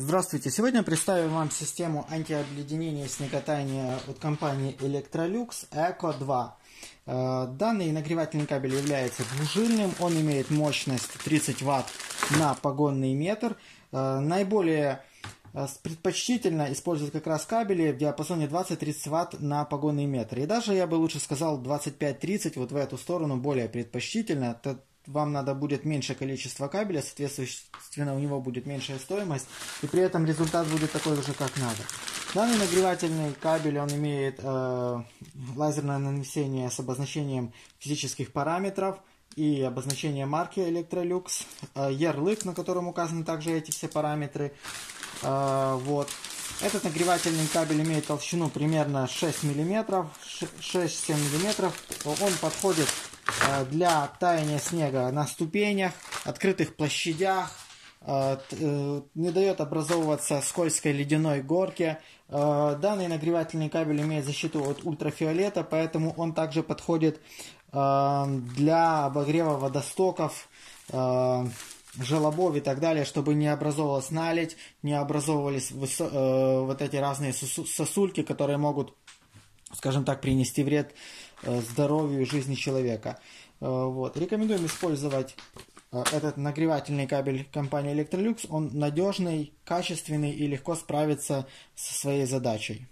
Здравствуйте! Сегодня представим вам систему антиобледенения и снеготаяния от компании Electrolux Eco 2. Э, данный нагревательный кабель является двужильным, он имеет мощность 30 Вт на погонный метр. Э, наиболее э, предпочтительно использовать как раз кабели в диапазоне 20-30 Вт на погонный метр. И даже я бы лучше сказал 25-30, вот в эту сторону более предпочтительно вам надо будет меньше количество кабеля, соответственно, у него будет меньшая стоимость, и при этом результат будет такой же, как надо. Данный нагревательный кабель, он имеет э, лазерное нанесение с обозначением физических параметров и обозначение марки Electrolux, э, ярлык, на котором указаны также эти все параметры. Э, вот. Этот нагревательный кабель имеет толщину примерно 6 мм, 6-7 мм. Он подходит для таяния снега на ступенях, открытых площадях, э, э, не дает образовываться скользкой ледяной горке. Данный нагревательный кабель имеет защиту от ультрафиолета, поэтому он также подходит для обогрева водостоков, желобов и так далее, чтобы не образовывалась наледь, не образовывались вот эти разные сосульки, которые могут скажем так, принести вред э, здоровью и жизни человека. Э, вот. Рекомендуем использовать э, этот нагревательный кабель компании Electrolux. Он надежный, качественный и легко справится со своей задачей.